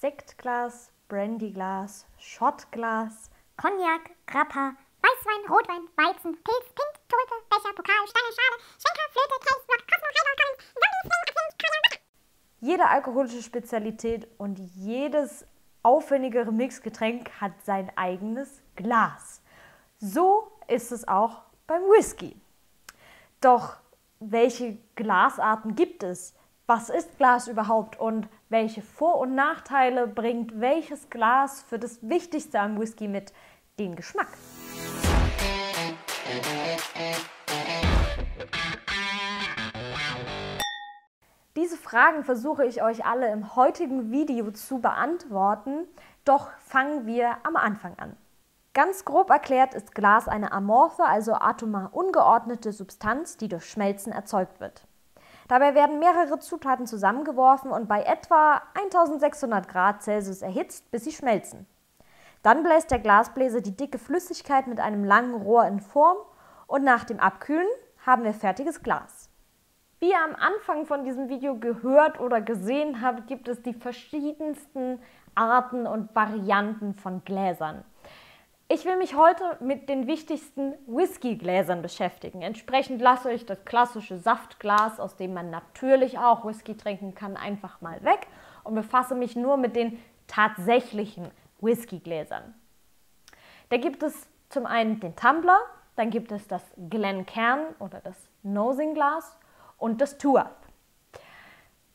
Sektglas, Brandyglas, Shotglas, Cognac, Grappa, Weißwein, Rotwein, Weizen, Pilz, Pint, Tulpe, Becher, Pokal, Stange, Schale, Schwenker, Flöte, Kelch, Block, Kosmo, Heiler, Jede alkoholische Spezialität und jedes aufwendigere Mixgetränk hat sein eigenes Glas. So ist es auch beim Whisky. Doch welche Glasarten gibt es? Was ist Glas überhaupt und welche Vor- und Nachteile bringt welches Glas für das Wichtigste am Whisky mit, den Geschmack? Diese Fragen versuche ich euch alle im heutigen Video zu beantworten, doch fangen wir am Anfang an. Ganz grob erklärt ist Glas eine amorphe, also atomar ungeordnete Substanz, die durch Schmelzen erzeugt wird. Dabei werden mehrere Zutaten zusammengeworfen und bei etwa 1600 Grad Celsius erhitzt, bis sie schmelzen. Dann bläst der Glasbläser die dicke Flüssigkeit mit einem langen Rohr in Form und nach dem Abkühlen haben wir fertiges Glas. Wie ihr am Anfang von diesem Video gehört oder gesehen habt, gibt es die verschiedensten Arten und Varianten von Gläsern. Ich will mich heute mit den wichtigsten Whiskygläsern beschäftigen. Entsprechend lasse ich das klassische Saftglas, aus dem man natürlich auch Whisky trinken kann, einfach mal weg und befasse mich nur mit den tatsächlichen Whiskygläsern. Da gibt es zum einen den Tumbler, dann gibt es das Glencairn oder das Nosing-Glas und das Tuath.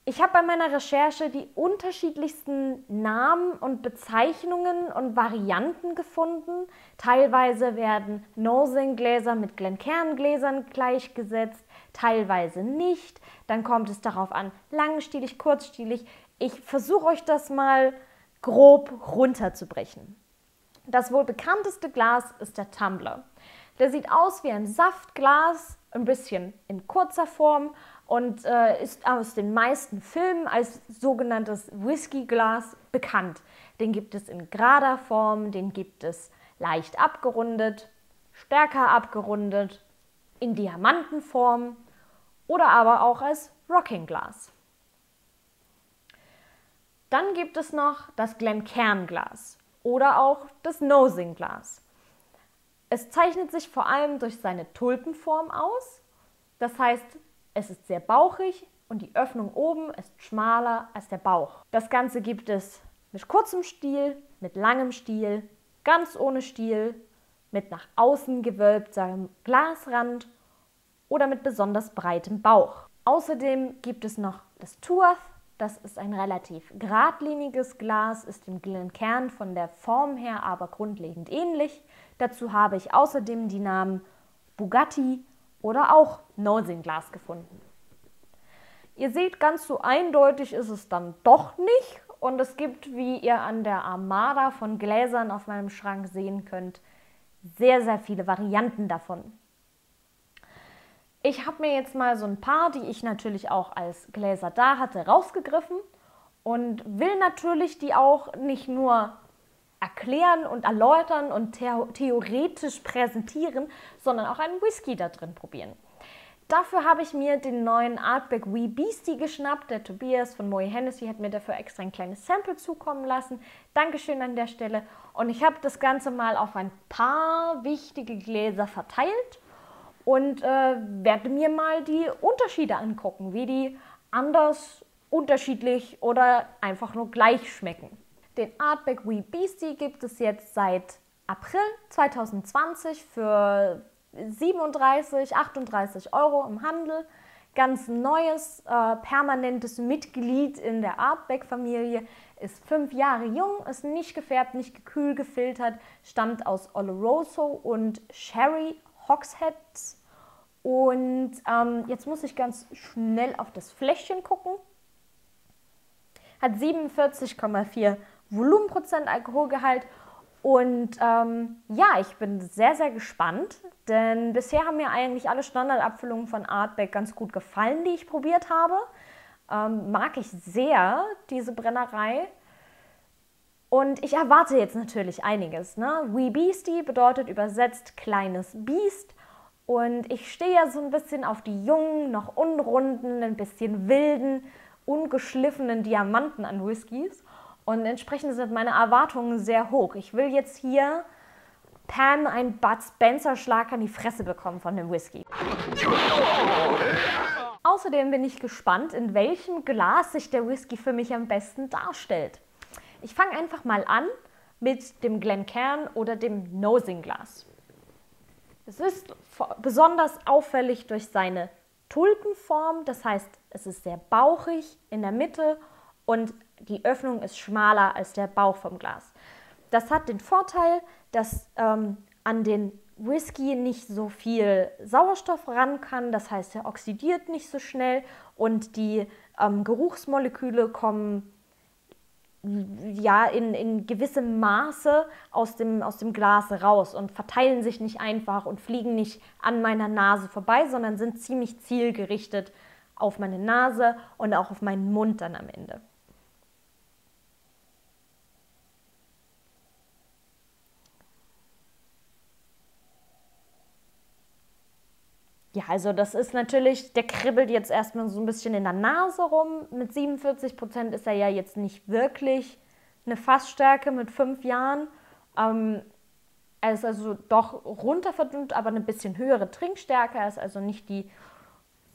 Ich habe bei meiner Recherche die unterschiedlichsten Namen und Bezeichnungen und Varianten gefunden. Teilweise werden Nosing-Gläser mit Glencairn-Gläsern gleichgesetzt, teilweise nicht. Dann kommt es darauf an, langstielig, kurzstielig. Ich versuche euch das mal grob runterzubrechen. Das wohl bekannteste Glas ist der Tumbler. Der sieht aus wie ein Saftglas, ein bisschen in kurzer Form und äh, ist aus den meisten Filmen als sogenanntes Whiskyglas bekannt. Den gibt es in gerader Form, den gibt es leicht abgerundet, stärker abgerundet, in Diamantenform oder aber auch als Rocking Glas. Dann gibt es noch das Glencairn-Glas oder auch das Nosing-Glas. Es zeichnet sich vor allem durch seine Tulpenform aus. Das heißt, es ist sehr bauchig und die Öffnung oben ist schmaler als der Bauch. Das Ganze gibt es mit kurzem Stiel, mit langem Stiel, ganz ohne Stiel, mit nach außen gewölbtem Glasrand oder mit besonders breitem Bauch. Außerdem gibt es noch das Tuath. Das ist ein relativ geradliniges Glas, ist dem Glencairn von der Form her aber grundlegend ähnlich. Dazu habe ich außerdem die Namen Bugatti oder auch Nosing-Glas gefunden. Ihr seht, ganz so eindeutig ist es dann doch nicht und es gibt, wie ihr an der Armada von Gläsern auf meinem Schrank sehen könnt, sehr, sehr viele Varianten davon. Ich habe mir jetzt mal so ein paar, die ich natürlich auch als Gläser da hatte, rausgegriffen und will natürlich die auch nicht nur erklären und erläutern und theoretisch präsentieren, sondern auch einen Whisky da drin probieren. Dafür habe ich mir den neuen Artback Wee Beastie geschnappt. Der Tobias von Moe Hennessy hat mir dafür extra ein kleines Sample zukommen lassen. Dankeschön an der Stelle. Und ich habe das Ganze mal auf ein paar wichtige Gläser verteilt und äh, werde mir mal die Unterschiede angucken, wie die anders, unterschiedlich oder einfach nur gleich schmecken. Den Artback Wee Beastie gibt es jetzt seit April 2020 für 37, 38 Euro im Handel. Ganz neues, äh, permanentes Mitglied in der Artback-Familie, ist fünf Jahre jung, ist nicht gefärbt, nicht gekühl gefiltert, stammt aus Oloroso und Sherry Hogsheads. Und ähm, jetzt muss ich ganz schnell auf das Fläschchen gucken. Hat 47,4 Volumenprozent Alkoholgehalt. Und ähm, ja, ich bin sehr, sehr gespannt, denn bisher haben mir eigentlich alle Standardabfüllungen von Artback ganz gut gefallen, die ich probiert habe. Ähm, mag ich sehr, diese Brennerei. Und ich erwarte jetzt natürlich einiges. Ne? Wee Beastie bedeutet übersetzt kleines Biest. Und ich stehe ja so ein bisschen auf die jungen, noch unrunden, ein bisschen wilden, ungeschliffenen Diamanten an Whiskys. Und entsprechend sind meine Erwartungen sehr hoch. Ich will jetzt hier Pam einen Bud Spencer-Schlag an die Fresse bekommen von dem Whisky. Außerdem bin ich gespannt, in welchem Glas sich der Whisky für mich am besten darstellt. Ich fange einfach mal an mit dem Glencairn oder dem Nosing-Glas. Es ist besonders auffällig durch seine Tulpenform, das heißt, es ist sehr bauchig in der Mitte und die Öffnung ist schmaler als der Bauch vom Glas. Das hat den Vorteil, dass ähm, an den Whisky nicht so viel Sauerstoff ran kann, das heißt, er oxidiert nicht so schnell und die ähm, Geruchsmoleküle kommen ja in, in gewissem Maße aus dem, aus dem Glas raus und verteilen sich nicht einfach und fliegen nicht an meiner Nase vorbei, sondern sind ziemlich zielgerichtet auf meine Nase und auch auf meinen Mund dann am Ende. Ja, also das ist natürlich, der kribbelt jetzt erstmal so ein bisschen in der Nase rum. Mit 47 Prozent ist er ja jetzt nicht wirklich eine Fassstärke mit fünf Jahren. Ähm, er ist also doch runter verdünnt, aber eine bisschen höhere Trinkstärke. Er ist also nicht die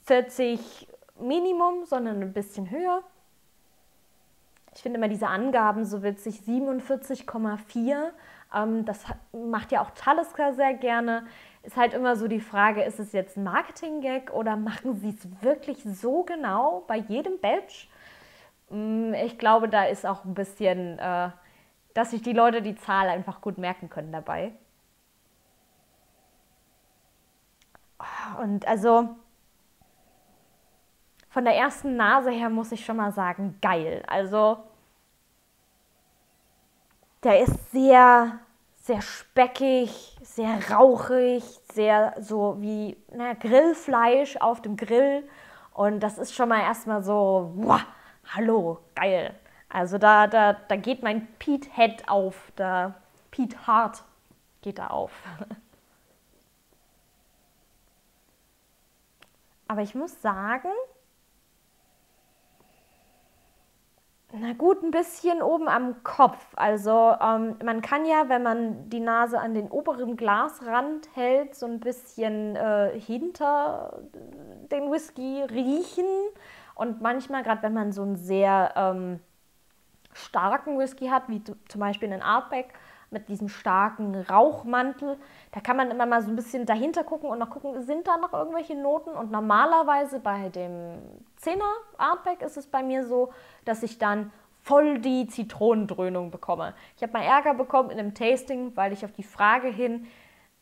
40 Minimum, sondern ein bisschen höher. Ich finde immer diese Angaben so witzig, 47,4. Ähm, das macht ja auch Talisker sehr gerne ist halt immer so die Frage, ist es jetzt ein Marketing-Gag oder machen sie es wirklich so genau bei jedem Badge? Mm, ich glaube, da ist auch ein bisschen, äh, dass sich die Leute die Zahl einfach gut merken können dabei. Und also von der ersten Nase her muss ich schon mal sagen, geil. Also der ist sehr sehr speckig, sehr rauchig, sehr so wie na, Grillfleisch auf dem Grill. Und das ist schon mal erstmal so, wow, hallo, geil. Also da, da, da geht mein Pete Head auf, da Pete Heart geht da auf. Aber ich muss sagen, Na gut, ein bisschen oben am Kopf. Also ähm, man kann ja, wenn man die Nase an den oberen Glasrand hält, so ein bisschen äh, hinter den Whisky riechen. Und manchmal, gerade wenn man so einen sehr ähm, starken Whisky hat, wie zum Beispiel einen Artback, mit diesem starken Rauchmantel. Da kann man immer mal so ein bisschen dahinter gucken und noch gucken, sind da noch irgendwelche Noten? Und normalerweise bei dem 10er Artback ist es bei mir so, dass ich dann voll die Zitronendröhnung bekomme. Ich habe mal Ärger bekommen in einem Tasting, weil ich auf die Frage hin,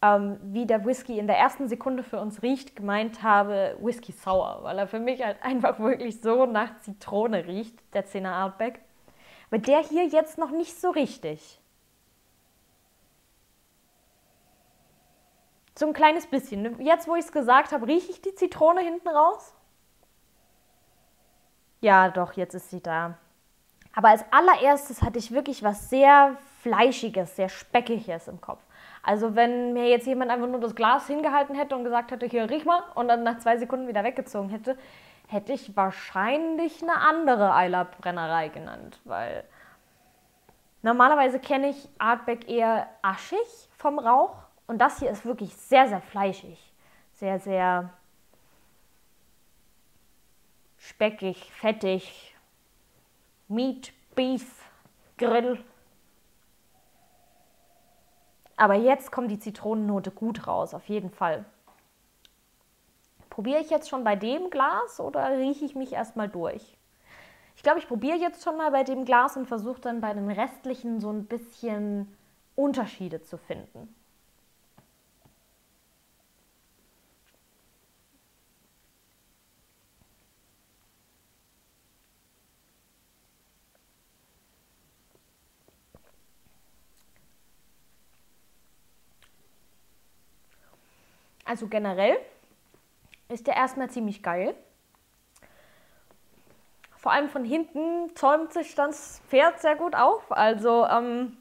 ähm, wie der Whisky in der ersten Sekunde für uns riecht, gemeint habe, Whisky Sour, weil er für mich halt einfach wirklich so nach Zitrone riecht, der 10er Artback. Aber der hier jetzt noch nicht so richtig. So ein kleines bisschen. Jetzt, wo ich es gesagt habe, rieche ich die Zitrone hinten raus? Ja, doch, jetzt ist sie da. Aber als allererstes hatte ich wirklich was sehr Fleischiges, sehr Speckiges im Kopf. Also wenn mir jetzt jemand einfach nur das Glas hingehalten hätte und gesagt hätte, hier riech mal, und dann nach zwei Sekunden wieder weggezogen hätte, hätte ich wahrscheinlich eine andere Eilerbrennerei genannt, weil normalerweise kenne ich Artback eher aschig vom Rauch und das hier ist wirklich sehr, sehr fleischig. Sehr, sehr speckig, fettig. Meat, Beef, Grill. Aber jetzt kommt die Zitronennote gut raus, auf jeden Fall. Probiere ich jetzt schon bei dem Glas oder rieche ich mich erstmal durch? Ich glaube, ich probiere jetzt schon mal bei dem Glas und versuche dann bei den restlichen so ein bisschen Unterschiede zu finden. Also generell ist der erstmal ziemlich geil. Vor allem von hinten zäumt sich das Pferd sehr gut auf. Also ähm,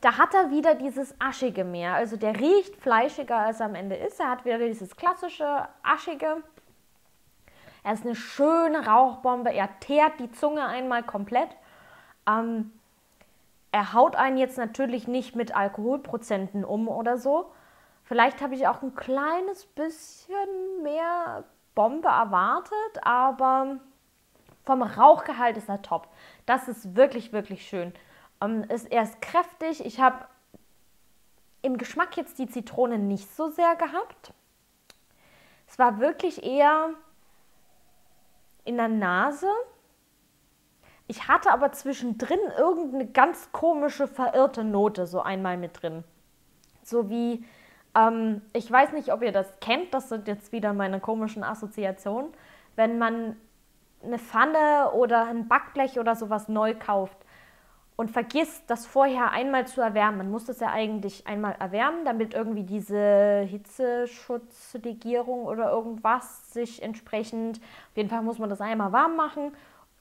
da hat er wieder dieses Aschige mehr. Also der riecht fleischiger, als er am Ende ist. Er hat wieder dieses klassische Aschige. Er ist eine schöne Rauchbombe. Er teert die Zunge einmal komplett. Ähm, er haut einen jetzt natürlich nicht mit Alkoholprozenten um oder so. Vielleicht habe ich auch ein kleines bisschen mehr Bombe erwartet, aber vom Rauchgehalt ist er top. Das ist wirklich, wirklich schön. Ähm, ist, er ist kräftig. Ich habe im Geschmack jetzt die Zitrone nicht so sehr gehabt. Es war wirklich eher in der Nase. Ich hatte aber zwischendrin irgendeine ganz komische, verirrte Note so einmal mit drin. So wie, ähm, ich weiß nicht, ob ihr das kennt, das sind jetzt wieder meine komischen Assoziationen. Wenn man eine Pfanne oder ein Backblech oder sowas neu kauft und vergisst, das vorher einmal zu erwärmen. Man muss das ja eigentlich einmal erwärmen, damit irgendwie diese Hitzeschutzlegierung oder irgendwas sich entsprechend, auf jeden Fall muss man das einmal warm machen,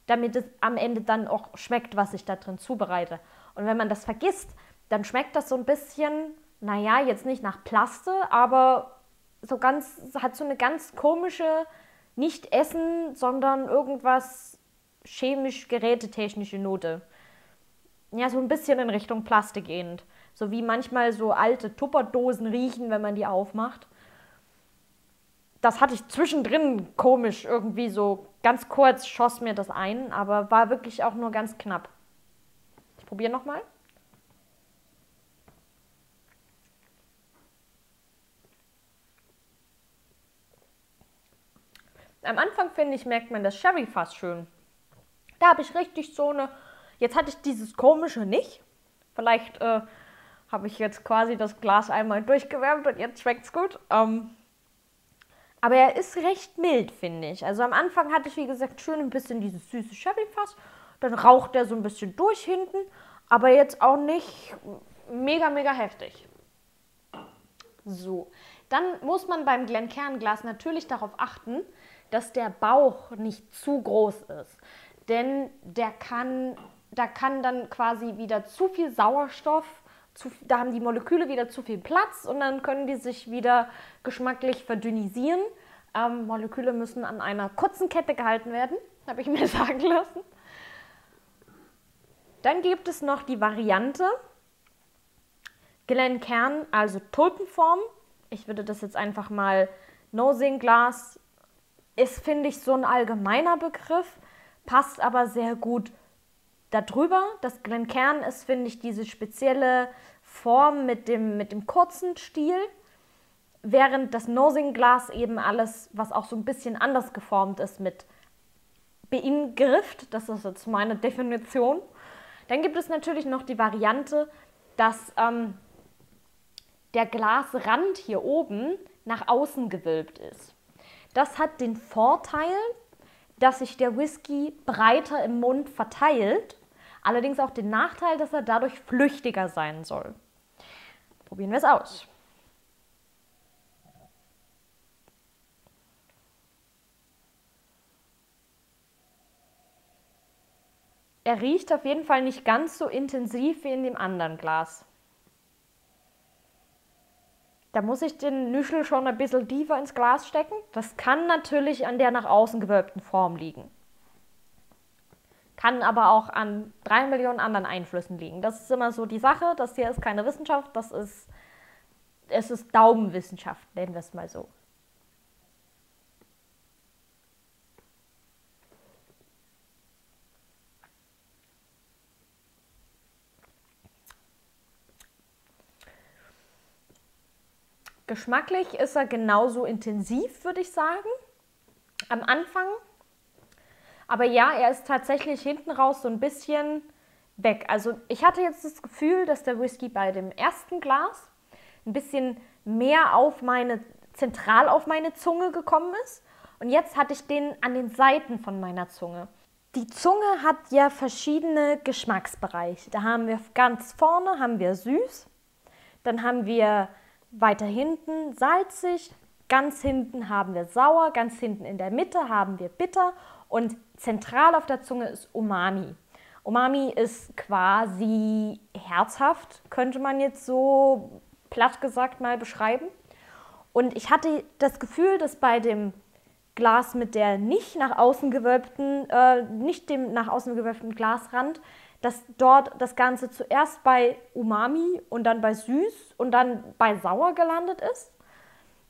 damit es am Ende dann auch schmeckt, was ich da drin zubereite. Und wenn man das vergisst, dann schmeckt das so ein bisschen, naja, jetzt nicht nach Plaste, aber so ganz, hat so eine ganz komische, nicht Essen, sondern irgendwas chemisch gerätetechnische Note ja, so ein bisschen in Richtung Plastik gehend. So wie manchmal so alte Tupperdosen riechen, wenn man die aufmacht. Das hatte ich zwischendrin komisch irgendwie so ganz kurz schoss mir das ein, aber war wirklich auch nur ganz knapp. Ich probiere nochmal. Am Anfang finde ich, merkt man das Sherry fast schön. Da habe ich richtig so eine Jetzt hatte ich dieses komische nicht. Vielleicht äh, habe ich jetzt quasi das Glas einmal durchgewärmt und jetzt schmeckt es gut. Ähm, aber er ist recht mild, finde ich. Also am Anfang hatte ich, wie gesagt, schön ein bisschen dieses süße Sherryfass. Dann raucht er so ein bisschen durch hinten. Aber jetzt auch nicht mega, mega heftig. So, dann muss man beim Glencairn-Glas natürlich darauf achten, dass der Bauch nicht zu groß ist. Denn der kann da kann dann quasi wieder zu viel Sauerstoff, zu, da haben die Moleküle wieder zu viel Platz und dann können die sich wieder geschmacklich verdünnisieren. Ähm, Moleküle müssen an einer kurzen Kette gehalten werden, habe ich mir sagen lassen. Dann gibt es noch die Variante Glenkern, also Tulpenform. Ich würde das jetzt einfach mal Nosing Glas ist, finde ich, so ein allgemeiner Begriff, passt aber sehr gut darüber. Das Glenkern ist, finde ich, diese spezielle Form mit dem, mit dem kurzen Stiel, während das Nosing-Glas eben alles, was auch so ein bisschen anders geformt ist, mit beingrifft. Das ist jetzt meine Definition. Dann gibt es natürlich noch die Variante, dass ähm, der Glasrand hier oben nach außen gewölbt ist. Das hat den Vorteil, dass sich der Whisky breiter im Mund verteilt, allerdings auch den Nachteil, dass er dadurch flüchtiger sein soll. Probieren wir es aus. Er riecht auf jeden Fall nicht ganz so intensiv wie in dem anderen Glas. Da muss ich den Nüschel schon ein bisschen tiefer ins Glas stecken. Das kann natürlich an der nach außen gewölbten Form liegen. Kann aber auch an drei Millionen anderen Einflüssen liegen. Das ist immer so die Sache. Das hier ist keine Wissenschaft, das ist, es ist Daumenwissenschaft, nennen wir es mal so. Geschmacklich ist er genauso intensiv, würde ich sagen. Am Anfang. Aber ja, er ist tatsächlich hinten raus so ein bisschen weg. Also ich hatte jetzt das Gefühl, dass der Whisky bei dem ersten Glas ein bisschen mehr auf meine, zentral auf meine Zunge gekommen ist. Und jetzt hatte ich den an den Seiten von meiner Zunge. Die Zunge hat ja verschiedene Geschmacksbereiche. Da haben wir ganz vorne haben wir süß, dann haben wir weiter hinten salzig, ganz hinten haben wir sauer, ganz hinten in der Mitte haben wir bitter und zentral auf der Zunge ist Umami. Umami ist quasi herzhaft, könnte man jetzt so platt gesagt mal beschreiben. Und ich hatte das Gefühl, dass bei dem Glas mit der nicht nach außen gewölbten, äh, nicht dem nach außen gewölbten Glasrand, dass dort das Ganze zuerst bei Umami und dann bei süß und dann bei sauer gelandet ist.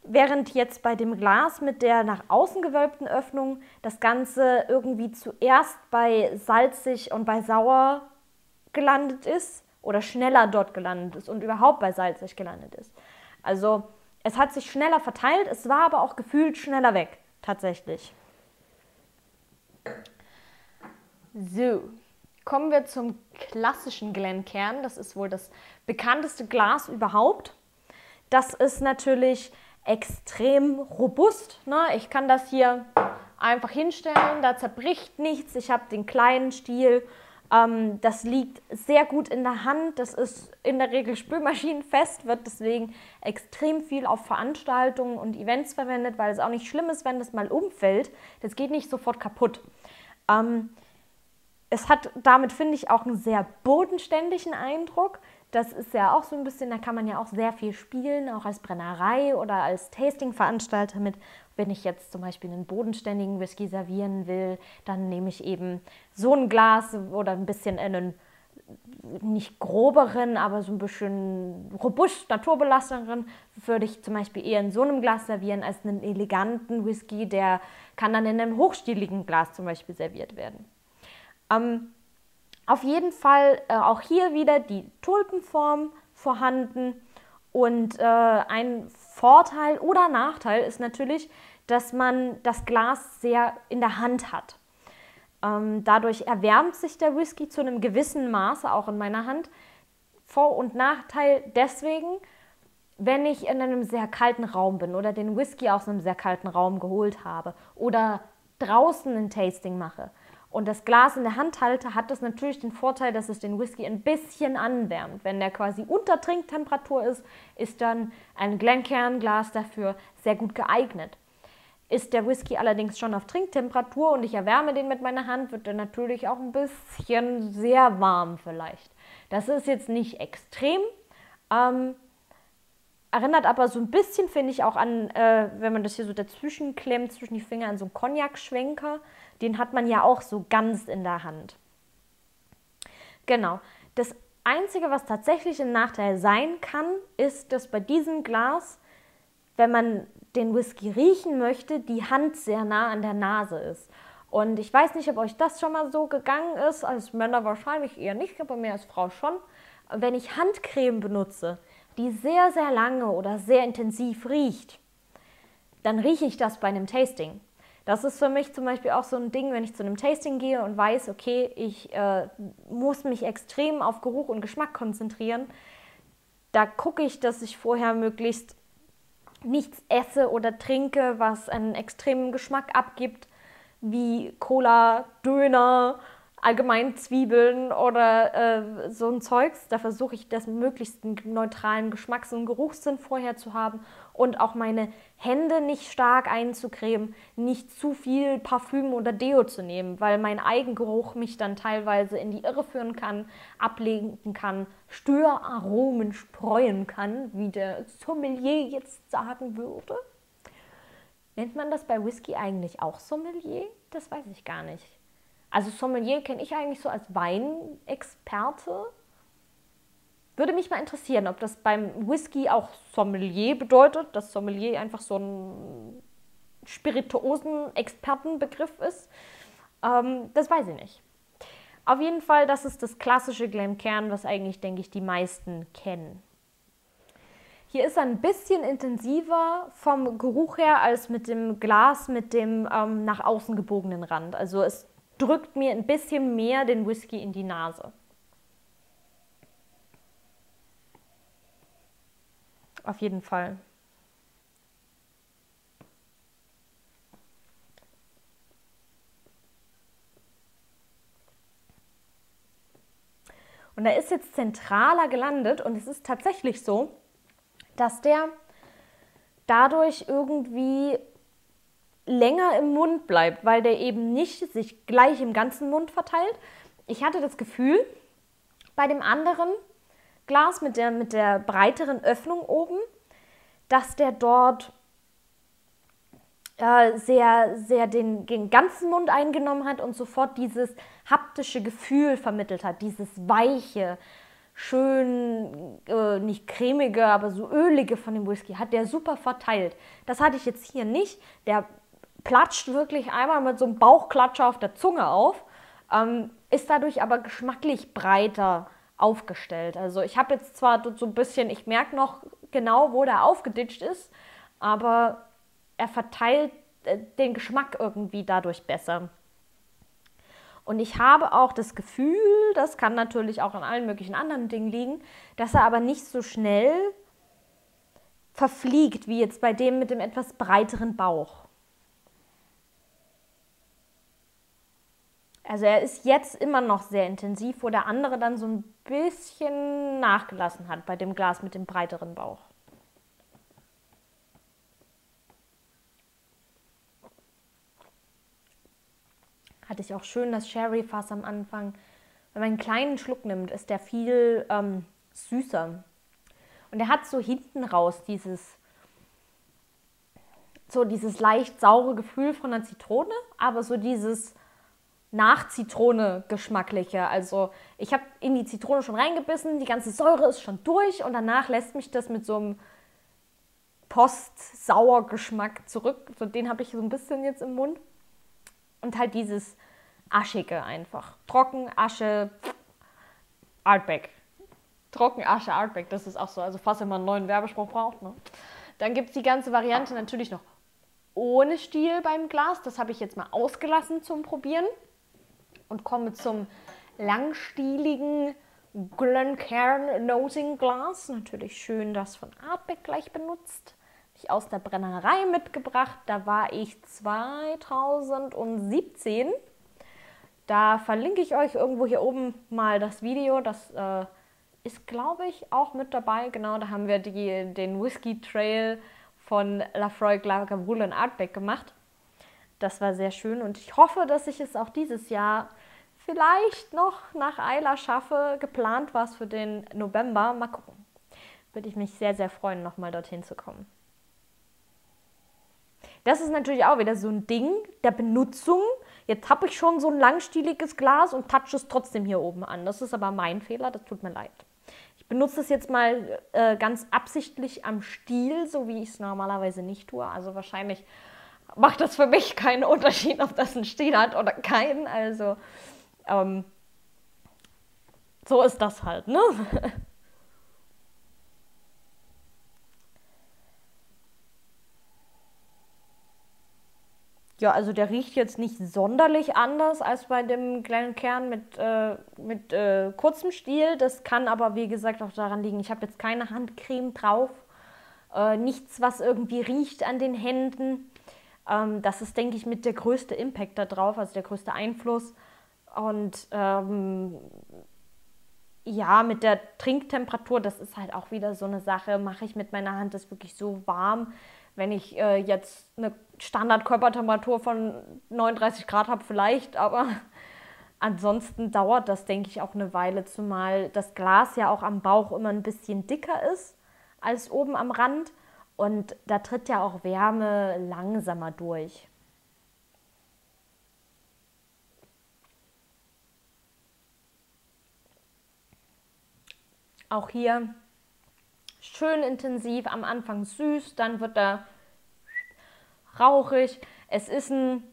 Während jetzt bei dem Glas mit der nach außen gewölbten Öffnung das Ganze irgendwie zuerst bei salzig und bei sauer gelandet ist oder schneller dort gelandet ist und überhaupt bei salzig gelandet ist. Also es hat sich schneller verteilt, es war aber auch gefühlt schneller weg, tatsächlich. So, kommen wir zum klassischen Glenkern. Das ist wohl das bekannteste Glas überhaupt. Das ist natürlich extrem robust. Ne? Ich kann das hier einfach hinstellen, da zerbricht nichts. Ich habe den kleinen Stiel. Ähm, das liegt sehr gut in der Hand. Das ist in der Regel spülmaschinenfest, wird deswegen extrem viel auf Veranstaltungen und Events verwendet, weil es auch nicht schlimm ist, wenn das mal umfällt. Das geht nicht sofort kaputt. Ähm, es hat damit, finde ich, auch einen sehr bodenständigen Eindruck. Das ist ja auch so ein bisschen, da kann man ja auch sehr viel spielen, auch als Brennerei oder als Tasting-Veranstalter mit. Wenn ich jetzt zum Beispiel einen bodenständigen Whisky servieren will, dann nehme ich eben so ein Glas oder ein bisschen einen nicht groberen, aber so ein bisschen robust, naturbelasteneren, würde ich zum Beispiel eher in so einem Glas servieren als einen eleganten Whisky, der kann dann in einem hochstieligen Glas zum Beispiel serviert werden. Ähm, auf jeden Fall äh, auch hier wieder die Tulpenform vorhanden und äh, ein Vorteil oder Nachteil ist natürlich, dass man das Glas sehr in der Hand hat. Ähm, dadurch erwärmt sich der Whisky zu einem gewissen Maße auch in meiner Hand. Vor- und Nachteil deswegen, wenn ich in einem sehr kalten Raum bin oder den Whisky aus einem sehr kalten Raum geholt habe oder draußen ein Tasting mache und das Glas in der Hand halte, hat das natürlich den Vorteil, dass es den Whisky ein bisschen anwärmt. Wenn der quasi unter Trinktemperatur ist, ist dann ein Glencairn-Glas dafür sehr gut geeignet. Ist der Whisky allerdings schon auf Trinktemperatur und ich erwärme den mit meiner Hand, wird er natürlich auch ein bisschen sehr warm vielleicht. Das ist jetzt nicht extrem, ähm, erinnert aber so ein bisschen, finde ich, auch an, äh, wenn man das hier so dazwischen klemmt, zwischen die Finger, an so einen Cognac-Schwenker den hat man ja auch so ganz in der Hand. Genau. Das Einzige, was tatsächlich ein Nachteil sein kann, ist, dass bei diesem Glas, wenn man den Whisky riechen möchte, die Hand sehr nah an der Nase ist. Und ich weiß nicht, ob euch das schon mal so gegangen ist, als Männer wahrscheinlich eher nicht, aber mehr als Frau schon. Wenn ich Handcreme benutze, die sehr, sehr lange oder sehr intensiv riecht, dann rieche ich das bei einem Tasting. Das ist für mich zum Beispiel auch so ein Ding, wenn ich zu einem Tasting gehe und weiß, okay, ich äh, muss mich extrem auf Geruch und Geschmack konzentrieren. Da gucke ich, dass ich vorher möglichst nichts esse oder trinke, was einen extremen Geschmack abgibt, wie Cola, Döner, allgemein Zwiebeln oder äh, so ein Zeugs. Da versuche ich das möglichst einen neutralen Geschmacks- und Geruchssinn vorher zu haben und auch meine Hände nicht stark einzucremen, nicht zu viel Parfüm oder Deo zu nehmen, weil mein Eigengeruch mich dann teilweise in die Irre führen kann, ablenken kann, Störaromen streuen kann, wie der Sommelier jetzt sagen würde. Nennt man das bei Whisky eigentlich auch Sommelier? Das weiß ich gar nicht. Also Sommelier kenne ich eigentlich so als Weinexperte. Würde mich mal interessieren, ob das beim Whisky auch Sommelier bedeutet, dass Sommelier einfach so ein Spirituosen-Expertenbegriff ist. Ähm, das weiß ich nicht. Auf jeden Fall, das ist das klassische Glencairn, was eigentlich, denke ich, die meisten kennen. Hier ist er ein bisschen intensiver vom Geruch her als mit dem Glas mit dem ähm, nach außen gebogenen Rand. Also es drückt mir ein bisschen mehr den Whisky in die Nase. Auf jeden Fall. Und er ist jetzt zentraler gelandet und es ist tatsächlich so, dass der dadurch irgendwie länger im Mund bleibt, weil der eben nicht sich gleich im ganzen Mund verteilt. Ich hatte das Gefühl, bei dem anderen Glas mit der, mit der breiteren Öffnung oben, dass der dort äh, sehr, sehr den, den ganzen Mund eingenommen hat und sofort dieses haptische Gefühl vermittelt hat, dieses weiche, schön, äh, nicht cremige, aber so ölige von dem Whisky, hat der super verteilt. Das hatte ich jetzt hier nicht. Der platscht wirklich einmal mit so einem Bauchklatscher auf der Zunge auf, ähm, ist dadurch aber geschmacklich breiter aufgestellt. Also ich habe jetzt zwar so ein bisschen, ich merke noch genau, wo der aufgeditscht ist, aber er verteilt äh, den Geschmack irgendwie dadurch besser. Und ich habe auch das Gefühl, das kann natürlich auch an allen möglichen anderen Dingen liegen, dass er aber nicht so schnell verfliegt wie jetzt bei dem mit dem etwas breiteren Bauch. Also er ist jetzt immer noch sehr intensiv, wo der andere dann so ein bisschen nachgelassen hat bei dem Glas mit dem breiteren Bauch. hatte ich auch schön das Sherry-Fass am Anfang. Wenn man einen kleinen Schluck nimmt, ist der viel ähm, süßer. Und er hat so hinten raus dieses, so dieses leicht saure Gefühl von der Zitrone, aber so dieses nach Zitrone geschmackliche. Also ich habe in die Zitrone schon reingebissen, die ganze Säure ist schon durch und danach lässt mich das mit so einem Post-Sauer-Geschmack zurück. So den habe ich so ein bisschen jetzt im Mund. Und halt dieses Aschige einfach. Trocken, Asche, Artback. Trocken, Asche, Artback, das ist auch so. Also fast, man einen neuen Werbespruch braucht. Ne? Dann gibt es die ganze Variante natürlich noch ohne Stiel beim Glas. Das habe ich jetzt mal ausgelassen zum Probieren. Und komme zum langstieligen Glencairn Nosing Glas. Natürlich schön das von Artback gleich benutzt ich aus der Brennerei mitgebracht. Da war ich 2017. Da verlinke ich euch irgendwo hier oben mal das Video. Das äh, ist, glaube ich, auch mit dabei. Genau, da haben wir die, den Whisky Trail von Lafroy Lagavulin in Artbeck gemacht. Das war sehr schön und ich hoffe, dass ich es auch dieses Jahr vielleicht noch nach Eila schaffe. Geplant war es für den November. Mal gucken. Würde ich mich sehr, sehr freuen, nochmal dorthin zu kommen. Das ist natürlich auch wieder so ein Ding der Benutzung. Jetzt habe ich schon so ein langstieliges Glas und touch es trotzdem hier oben an. Das ist aber mein Fehler, das tut mir leid. Ich benutze es jetzt mal äh, ganz absichtlich am Stiel, so wie ich es normalerweise nicht tue. Also wahrscheinlich macht das für mich keinen Unterschied, ob das einen Stiel hat oder keinen. Also ähm, so ist das halt, ne? Ja, also der riecht jetzt nicht sonderlich anders als bei dem kleinen Kern mit, äh, mit äh, kurzem Stiel. Das kann aber, wie gesagt, auch daran liegen, ich habe jetzt keine Handcreme drauf. Äh, nichts, was irgendwie riecht an den Händen. Ähm, das ist, denke ich, mit der größte Impact da drauf, also der größte Einfluss. Und ähm, ja, mit der Trinktemperatur, das ist halt auch wieder so eine Sache. Mache ich mit meiner Hand das wirklich so warm, wenn ich äh, jetzt eine Standardkörpertemperatur von 39 Grad habe, vielleicht, aber ansonsten dauert das, denke ich, auch eine Weile, zumal das Glas ja auch am Bauch immer ein bisschen dicker ist als oben am Rand und da tritt ja auch Wärme langsamer durch. Auch hier schön intensiv, am Anfang süß, dann wird er rauchig. Es ist ein,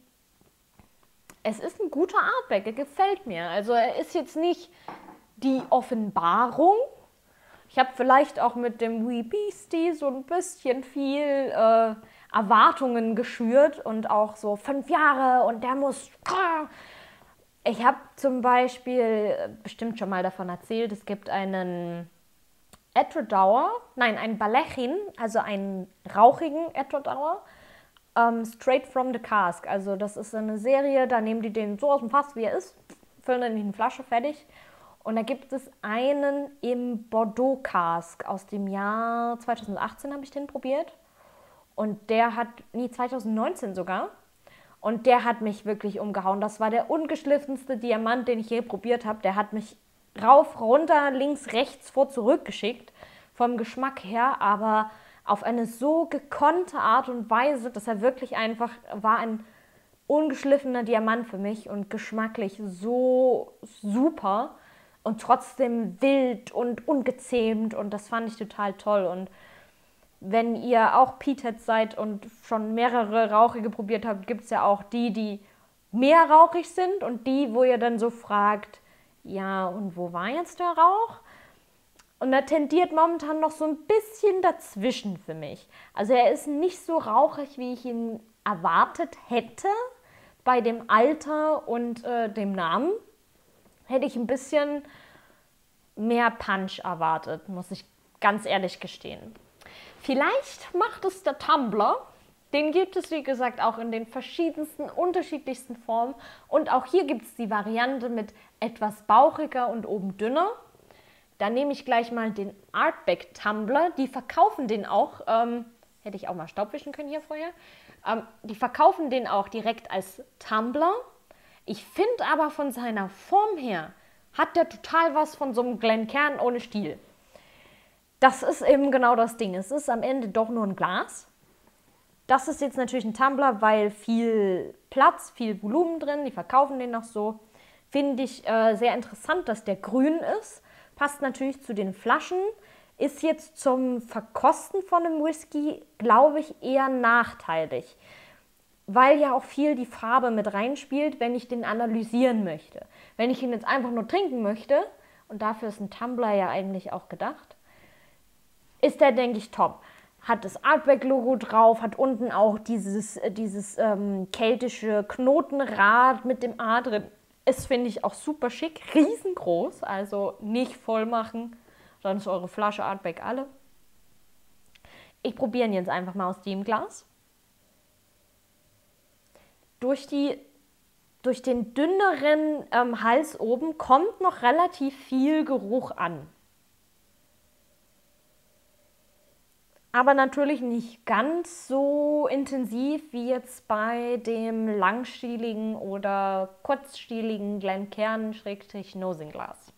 es ist ein guter Artback, er gefällt mir. Also er ist jetzt nicht die Offenbarung. Ich habe vielleicht auch mit dem Wee Beastie so ein bisschen viel äh, Erwartungen geschürt und auch so fünf Jahre und der muss. Ich habe zum Beispiel bestimmt schon mal davon erzählt, es gibt einen Etrodauer, nein, einen Balechin, also einen rauchigen Etrodauer, ähm, straight from the cask. Also das ist eine Serie, da nehmen die den so aus dem Fass, wie er ist, füllen ihn in die Flasche, fertig. Und da gibt es einen im Bordeaux Cask aus dem Jahr 2018 habe ich den probiert. Und der hat, nie 2019 sogar. Und der hat mich wirklich umgehauen. Das war der ungeschliffenste Diamant, den ich je probiert habe. Der hat mich rauf, runter, links, rechts, vor, zurück geschickt. Vom Geschmack her, aber auf eine so gekonnte Art und Weise, dass er wirklich einfach war ein ungeschliffener Diamant für mich und geschmacklich so super und trotzdem wild und ungezähmt und das fand ich total toll und wenn ihr auch Peatheads seid und schon mehrere Rauchige probiert habt, gibt es ja auch die, die mehr rauchig sind und die, wo ihr dann so fragt, ja, und wo war jetzt der Rauch? Und er tendiert momentan noch so ein bisschen dazwischen für mich. Also er ist nicht so rauchig, wie ich ihn erwartet hätte bei dem Alter und äh, dem Namen. Hätte ich ein bisschen mehr Punch erwartet, muss ich ganz ehrlich gestehen. Vielleicht macht es der Tumblr. Den gibt es, wie gesagt, auch in den verschiedensten, unterschiedlichsten Formen. Und auch hier gibt es die Variante mit etwas bauchiger und oben dünner. Da nehme ich gleich mal den Artback Tumbler. Die verkaufen den auch. Ähm, hätte ich auch mal staubwischen können hier vorher. Ähm, die verkaufen den auch direkt als Tumbler. Ich finde aber von seiner Form her, hat der total was von so einem Glenkern ohne Stiel das ist eben genau das Ding. Es ist am Ende doch nur ein Glas. Das ist jetzt natürlich ein Tumbler, weil viel Platz, viel Volumen drin. Die verkaufen den noch so. Finde ich äh, sehr interessant, dass der grün ist. Passt natürlich zu den Flaschen. Ist jetzt zum Verkosten von einem Whisky, glaube ich, eher nachteilig. Weil ja auch viel die Farbe mit reinspielt, wenn ich den analysieren möchte. Wenn ich ihn jetzt einfach nur trinken möchte, und dafür ist ein Tumbler ja eigentlich auch gedacht, ist der, denke ich, top. Hat das Artback-Logo drauf, hat unten auch dieses, äh, dieses ähm, keltische Knotenrad mit dem A drin. Ist, finde ich, auch super schick, riesengroß, also nicht voll machen, dann ist eure Flasche Artback alle. Ich probiere ihn jetzt einfach mal aus dem Glas. Durch, die, durch den dünneren ähm, Hals oben kommt noch relativ viel Geruch an. Aber natürlich nicht ganz so intensiv wie jetzt bei dem langstieligen oder kurzstieligen Glencairn-Nosinglas.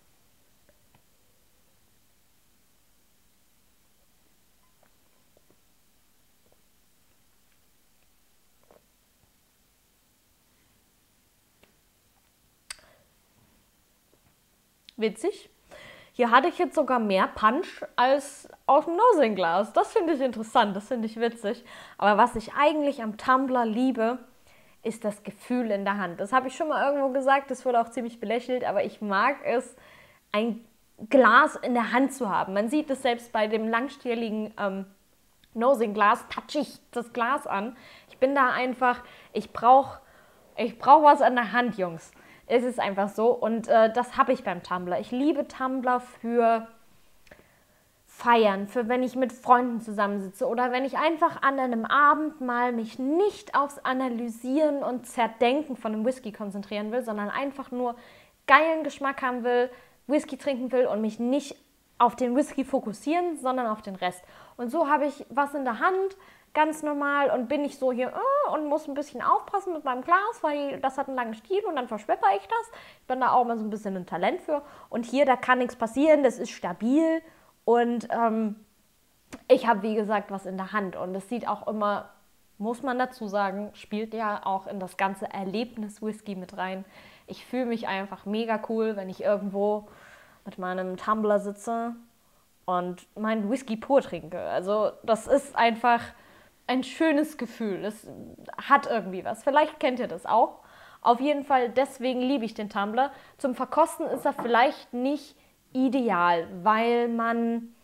Witzig. Hier hatte ich jetzt sogar mehr Punch als aus dem Nosinglas. Das finde ich interessant, das finde ich witzig. Aber was ich eigentlich am Tumblr liebe, ist das Gefühl in der Hand. Das habe ich schon mal irgendwo gesagt, das wurde auch ziemlich belächelt, aber ich mag es, ein Glas in der Hand zu haben. Man sieht es selbst bei dem langstieligen ähm, Nosing-Glas, ich das Glas an. Ich bin da einfach, ich brauche ich brauch was an der Hand, Jungs. Es ist einfach so und äh, das habe ich beim Tumblr. Ich liebe Tumblr für Feiern, für wenn ich mit Freunden zusammensitze oder wenn ich einfach an einem Abend mal mich nicht aufs Analysieren und Zerdenken von einem Whisky konzentrieren will, sondern einfach nur geilen Geschmack haben will, Whisky trinken will und mich nicht auf den Whisky fokussieren, sondern auf den Rest. Und so habe ich was in der Hand, ganz normal und bin ich so hier äh, und muss ein bisschen aufpassen mit meinem Glas, weil das hat einen langen Stiel und dann verschwepper ich das. Ich bin da auch mal so ein bisschen ein Talent für. Und hier, da kann nichts passieren, das ist stabil und ähm, ich habe, wie gesagt, was in der Hand und es sieht auch immer, muss man dazu sagen, spielt ja auch in das ganze Erlebnis Whisky mit rein. Ich fühle mich einfach mega cool, wenn ich irgendwo mit meinem Tumbler sitze und meinen Whisky pur trinke. Also das ist einfach ein schönes Gefühl. Es hat irgendwie was. Vielleicht kennt ihr das auch. Auf jeden Fall, deswegen liebe ich den Tumblr. Zum Verkosten ist er vielleicht nicht ideal, weil man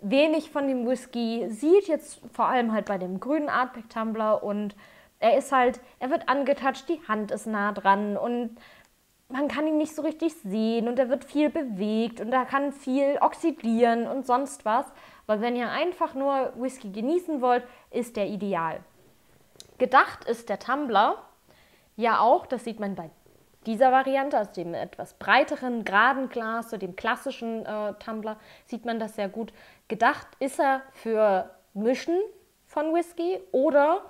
wenig von dem Whisky sieht, jetzt vor allem halt bei dem grünen Artback Tumbler und er ist halt, er wird angetatscht, die Hand ist nah dran und man kann ihn nicht so richtig sehen und er wird viel bewegt und er kann viel oxidieren und sonst was. Weil wenn ihr einfach nur Whisky genießen wollt, ist der ideal. Gedacht ist der Tumbler ja auch, das sieht man bei dieser Variante, also dem etwas breiteren, geraden Glas, so dem klassischen äh, Tumbler, sieht man das sehr gut. Gedacht ist er für Mischen von Whisky oder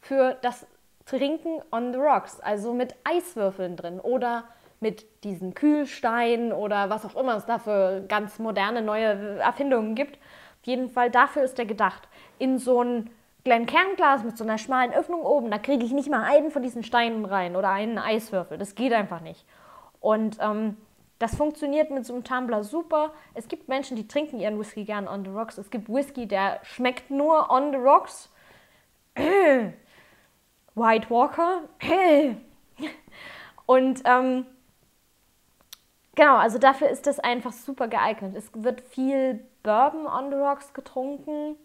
für das Trinken on the rocks, also mit Eiswürfeln drin oder mit diesen Kühlsteinen oder was auch immer es da für ganz moderne neue Erfindungen gibt. jeden Fall dafür ist der gedacht. In so ein Glencairn-Glas mit so einer schmalen Öffnung oben, da kriege ich nicht mal einen von diesen Steinen rein oder einen Eiswürfel. Das geht einfach nicht. Und ähm, das funktioniert mit so einem Tumbler super. Es gibt Menschen, die trinken ihren Whisky gern on the rocks. Es gibt Whisky, der schmeckt nur on the rocks. White Walker. Und ähm, genau, also dafür ist das einfach super geeignet. Es wird viel Bourbon on the rocks getrunken.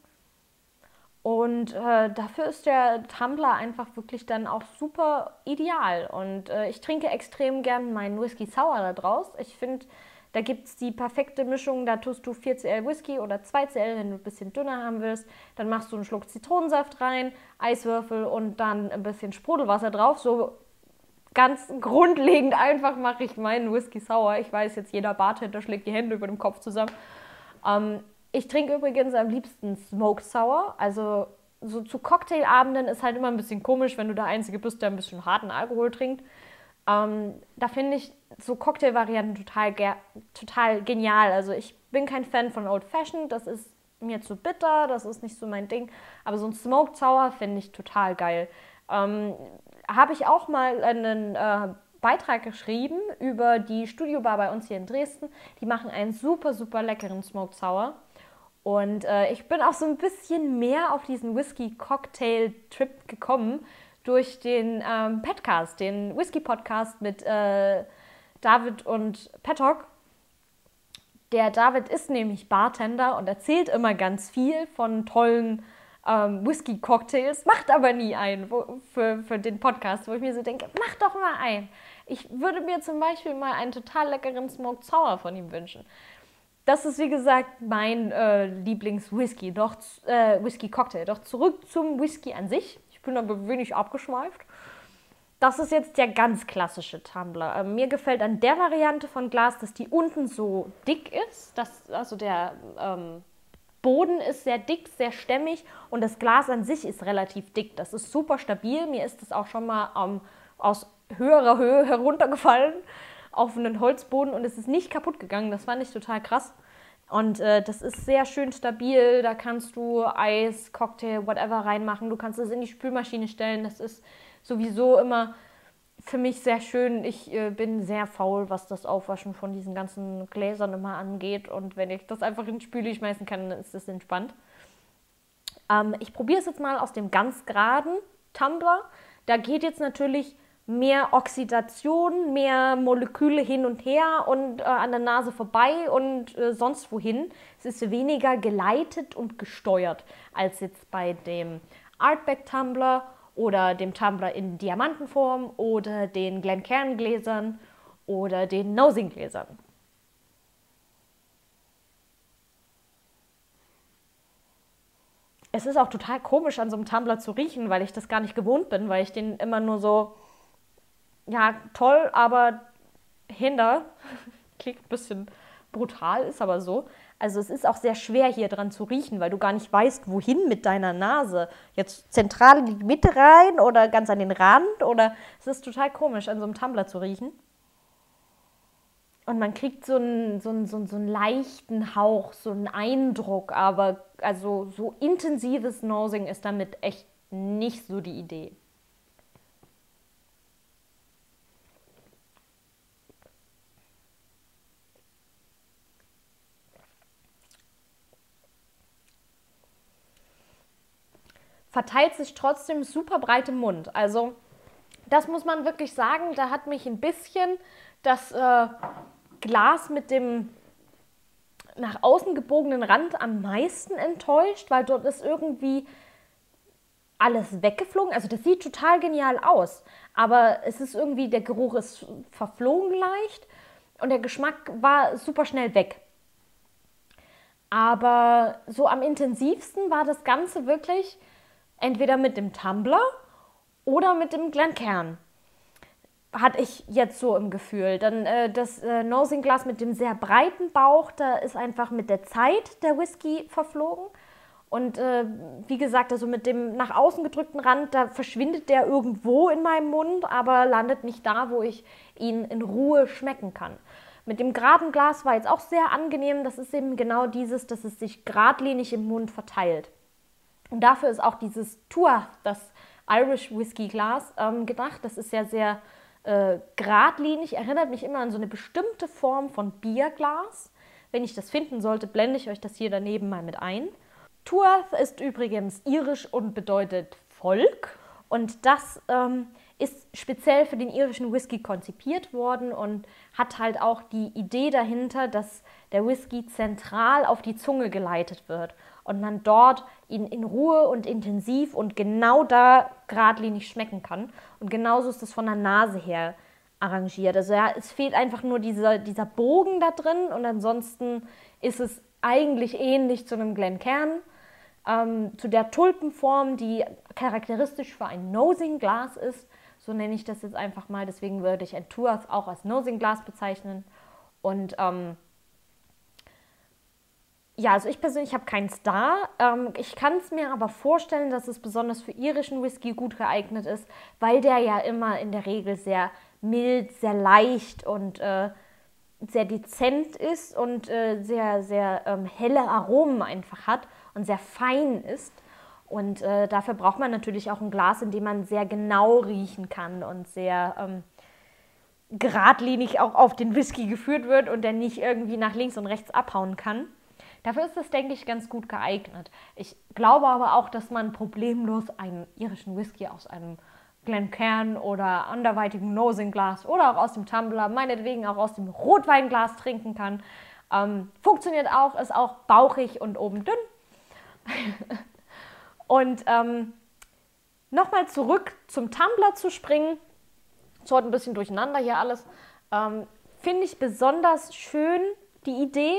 Und äh, dafür ist der Tumbler einfach wirklich dann auch super ideal. Und äh, ich trinke extrem gern meinen Whisky Sour da draus. Ich finde, da gibt es die perfekte Mischung. Da tust du 4cl Whisky oder 2cl, wenn du ein bisschen dünner haben willst. Dann machst du einen Schluck Zitronensaft rein, Eiswürfel und dann ein bisschen Sprudelwasser drauf. So ganz grundlegend einfach mache ich meinen Whisky Sour. Ich weiß jetzt, jeder Bartender schlägt die Hände über dem Kopf zusammen. Ähm, ich trinke übrigens am liebsten Smoked Sour. Also so zu Cocktailabenden ist halt immer ein bisschen komisch, wenn du der Einzige bist, der ein bisschen harten Alkohol trinkt. Ähm, da finde ich so Cocktailvarianten total, total genial. Also ich bin kein Fan von Old Fashioned, das ist mir zu bitter, das ist nicht so mein Ding. Aber so ein Smoked Sour finde ich total geil. Ähm, Habe ich auch mal einen äh, Beitrag geschrieben über die Studiobar bei uns hier in Dresden. Die machen einen super, super leckeren Smoked Sour. Und äh, ich bin auch so ein bisschen mehr auf diesen Whisky-Cocktail-Trip gekommen durch den ähm, Podcast, den Whisky-Podcast mit äh, David und Pettok. Der David ist nämlich Bartender und erzählt immer ganz viel von tollen ähm, Whisky-Cocktails, macht aber nie einen wo, für, für den Podcast, wo ich mir so denke, mach doch mal einen. Ich würde mir zum Beispiel mal einen total leckeren Smoked Sour von ihm wünschen. Das ist wie gesagt mein äh, Lieblings-Whisky, doch äh, Whisky-Cocktail. Doch zurück zum Whisky an sich. Ich bin aber wenig abgeschweift. Das ist jetzt der ganz klassische Tumbler. Äh, mir gefällt an der Variante von Glas, dass die unten so dick ist. Dass, also der ähm, Boden ist sehr dick, sehr stämmig und das Glas an sich ist relativ dick. Das ist super stabil. Mir ist das auch schon mal ähm, aus höherer Höhe heruntergefallen auf einen Holzboden und es ist nicht kaputt gegangen. Das fand ich total krass. Und äh, das ist sehr schön stabil. Da kannst du Eis, Cocktail, whatever reinmachen. Du kannst es in die Spülmaschine stellen. Das ist sowieso immer für mich sehr schön. Ich äh, bin sehr faul, was das Aufwaschen von diesen ganzen Gläsern immer angeht. Und wenn ich das einfach in die Spüle schmeißen kann, dann ist das entspannt. Ähm, ich probiere es jetzt mal aus dem ganz geraden Tumbler. Da geht jetzt natürlich mehr Oxidation, mehr Moleküle hin und her und äh, an der Nase vorbei und äh, sonst wohin. Es ist weniger geleitet und gesteuert als jetzt bei dem Artback Tumbler oder dem Tumbler in Diamantenform oder den Glencairn Gläsern oder den Nosing Gläsern. Es ist auch total komisch, an so einem Tumbler zu riechen, weil ich das gar nicht gewohnt bin, weil ich den immer nur so ja, toll, aber hinder. Klingt ein bisschen brutal, ist aber so. Also es ist auch sehr schwer hier dran zu riechen, weil du gar nicht weißt, wohin mit deiner Nase. Jetzt zentral in die Mitte rein oder ganz an den Rand oder es ist total komisch, an so einem Tumbler zu riechen. Und man kriegt so einen, so, einen, so, einen, so einen leichten Hauch, so einen Eindruck, aber also so intensives Nosing ist damit echt nicht so die Idee. Verteilt sich trotzdem super breit im Mund. Also das muss man wirklich sagen, da hat mich ein bisschen das äh, Glas mit dem nach außen gebogenen Rand am meisten enttäuscht, weil dort ist irgendwie alles weggeflogen. Also das sieht total genial aus, aber es ist irgendwie, der Geruch ist verflogen leicht und der Geschmack war super schnell weg. Aber so am intensivsten war das Ganze wirklich entweder mit dem Tumbler oder mit dem Glenkern. Hatte ich jetzt so im Gefühl. Dann äh, das äh, Nosing-Glas mit dem sehr breiten Bauch, da ist einfach mit der Zeit der Whisky verflogen. Und äh, wie gesagt, also mit dem nach außen gedrückten Rand, da verschwindet der irgendwo in meinem Mund, aber landet nicht da, wo ich ihn in Ruhe schmecken kann. Mit dem geraden Glas war jetzt auch sehr angenehm. Das ist eben genau dieses, dass es sich geradlinig im Mund verteilt. Und dafür ist auch dieses Tour, das Irish Whiskey Glas, ähm, gedacht. Das ist ja sehr äh, geradlinig, erinnert mich immer an so eine bestimmte Form von Bierglas. Wenn ich das finden sollte, blende ich euch das hier daneben mal mit ein. Tuath ist übrigens irisch und bedeutet Volk. Und das ähm, ist speziell für den irischen Whisky konzipiert worden und hat halt auch die Idee dahinter, dass der Whisky zentral auf die Zunge geleitet wird und man dort ihn in Ruhe und intensiv und genau da geradlinig schmecken kann. Und genauso ist es von der Nase her arrangiert. Also ja, es fehlt einfach nur dieser, dieser Bogen da drin und ansonsten ist es eigentlich ähnlich zu einem Glencairn, ähm, zu der Tulpenform, die charakteristisch für ein Nosing-Glas ist. So nenne ich das jetzt einfach mal. Deswegen würde ich ein Tuath auch als Nosing-Glas bezeichnen. Und ähm, ja, also ich persönlich habe keinen Star. Ähm, ich kann es mir aber vorstellen, dass es besonders für irischen Whisky gut geeignet ist, weil der ja immer in der Regel sehr mild, sehr leicht und äh, sehr dezent ist und äh, sehr, sehr ähm, helle Aromen einfach hat und sehr fein ist. Und äh, dafür braucht man natürlich auch ein Glas, in dem man sehr genau riechen kann und sehr ähm, geradlinig auch auf den Whisky geführt wird und der nicht irgendwie nach links und rechts abhauen kann. Dafür ist das, denke ich, ganz gut geeignet. Ich glaube aber auch, dass man problemlos einen irischen Whisky aus einem Glencairn oder anderweitigen Nosing-Glas oder auch aus dem Tumbler, meinetwegen auch aus dem Rotweinglas trinken kann. Ähm, funktioniert auch, ist auch bauchig und oben dünn. und ähm, nochmal zurück zum Tumbler zu springen. So ein bisschen durcheinander hier alles. Ähm, Finde ich besonders schön die Idee,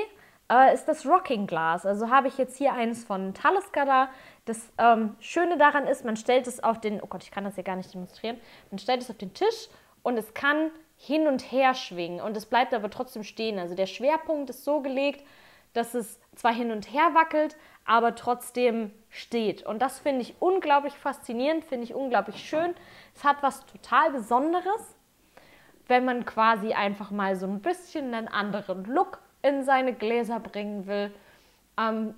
äh, ist das Rocking Glas. Also habe ich jetzt hier eins von Talisker da. Das ähm, Schöne daran ist, man stellt es auf den, oh Gott, ich kann das hier gar nicht demonstrieren, man stellt es auf den Tisch und es kann hin und her schwingen und es bleibt aber trotzdem stehen. Also der Schwerpunkt ist so gelegt, dass es zwar hin und her wackelt, aber trotzdem steht. Und das finde ich unglaublich faszinierend, finde ich unglaublich schön. Es hat was total Besonderes, wenn man quasi einfach mal so ein bisschen einen anderen Look in seine Gläser bringen will. Ähm,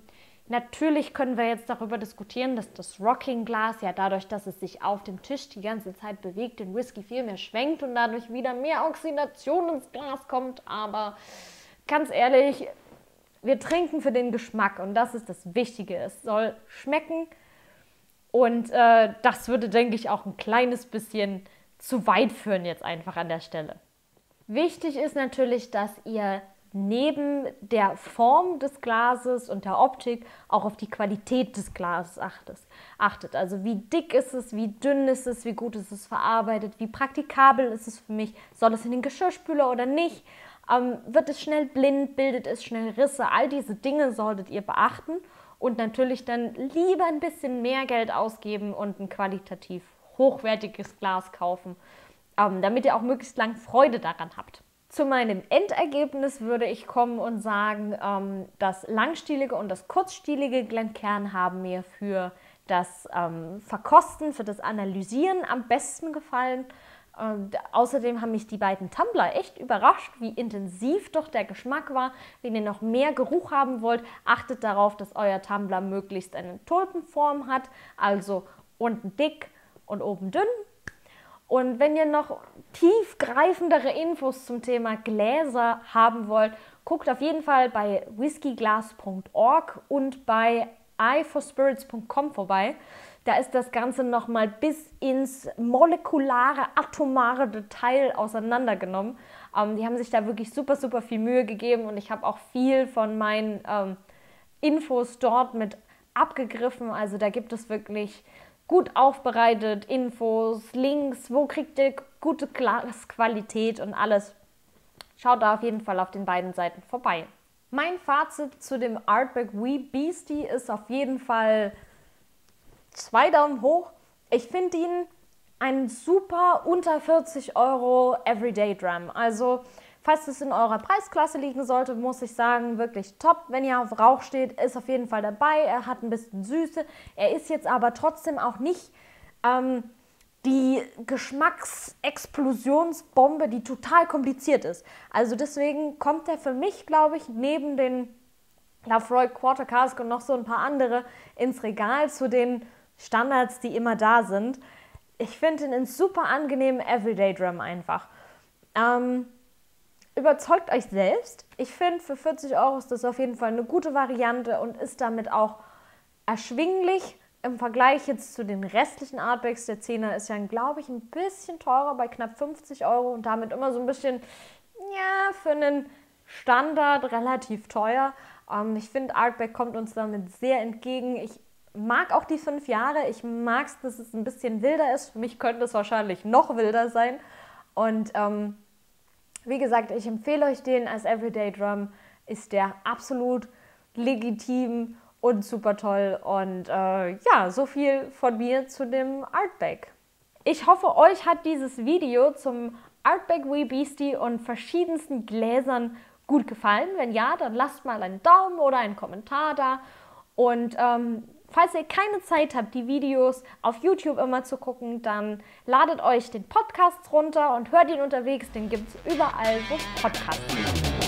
natürlich können wir jetzt darüber diskutieren, dass das Rocking Glas ja dadurch, dass es sich auf dem Tisch die ganze Zeit bewegt, den Whisky viel mehr schwenkt und dadurch wieder mehr Oxidation ins Glas kommt. Aber ganz ehrlich, wir trinken für den Geschmack und das ist das Wichtige. Es soll schmecken und äh, das würde, denke ich, auch ein kleines bisschen zu weit führen jetzt einfach an der Stelle. Wichtig ist natürlich, dass ihr neben der Form des Glases und der Optik auch auf die Qualität des Glases achtet. Also wie dick ist es, wie dünn ist es, wie gut ist es verarbeitet, wie praktikabel ist es für mich, soll es in den Geschirrspüler oder nicht, ähm, wird es schnell blind, bildet es schnell Risse, all diese Dinge solltet ihr beachten und natürlich dann lieber ein bisschen mehr Geld ausgeben und ein qualitativ hochwertiges Glas kaufen, ähm, damit ihr auch möglichst lang Freude daran habt. Zu meinem Endergebnis würde ich kommen und sagen, ähm, das langstielige und das kurzstielige Glenkern haben mir für das ähm, Verkosten, für das Analysieren am besten gefallen. Ähm, außerdem haben mich die beiden Tumbler echt überrascht, wie intensiv doch der Geschmack war. Wenn ihr noch mehr Geruch haben wollt, achtet darauf, dass euer Tumbler möglichst eine Tulpenform hat, also unten dick und oben dünn und wenn ihr noch tiefgreifendere Infos zum Thema Gläser haben wollt, guckt auf jeden Fall bei whiskyglass.org und bei eyeforspirits.com vorbei. Da ist das Ganze nochmal bis ins molekulare, atomare Detail auseinandergenommen. Ähm, die haben sich da wirklich super, super viel Mühe gegeben und ich habe auch viel von meinen ähm, Infos dort mit abgegriffen. Also da gibt es wirklich gut aufbereitet, Infos, Links, wo kriegt ihr gute Glasqualität und alles. Schaut da auf jeden Fall auf den beiden Seiten vorbei. Mein Fazit zu dem Artback Wee Beastie ist auf jeden Fall zwei Daumen hoch. Ich finde ihn ein super unter 40 Euro Everyday Drum. Also Falls es in eurer Preisklasse liegen sollte, muss ich sagen, wirklich top. Wenn ihr auf Rauch steht, ist auf jeden Fall dabei. Er hat ein bisschen Süße. Er ist jetzt aber trotzdem auch nicht ähm, die Geschmacksexplosionsbombe, die total kompliziert ist. Also deswegen kommt er für mich, glaube ich, neben den Lafroy Quarter Cask und noch so ein paar andere ins Regal zu den Standards, die immer da sind. Ich finde ihn einen super angenehmen Everyday Drum einfach. Ähm, überzeugt euch selbst. Ich finde, für 40 Euro ist das auf jeden Fall eine gute Variante und ist damit auch erschwinglich im Vergleich jetzt zu den restlichen Artbacks. Der 10er ist ja, glaube ich, ein bisschen teurer bei knapp 50 Euro und damit immer so ein bisschen, ja, für einen Standard relativ teuer. Ähm, ich finde, Artback kommt uns damit sehr entgegen. Ich mag auch die fünf Jahre. Ich mag es, dass es ein bisschen wilder ist. Für mich könnte es wahrscheinlich noch wilder sein. Und ähm, wie gesagt, ich empfehle euch den als Everyday Drum. Ist der absolut legitim und super toll. Und äh, ja, so viel von mir zu dem Artback. Ich hoffe, euch hat dieses Video zum Artback Wee Beastie und verschiedensten Gläsern gut gefallen. Wenn ja, dann lasst mal einen Daumen oder einen Kommentar da. Und ähm, falls ihr keine Zeit habt, die Videos auf YouTube immer zu gucken, dann ladet euch den Podcast runter und hört ihn unterwegs. Den gibt es überall, wo es Podcasts gibt.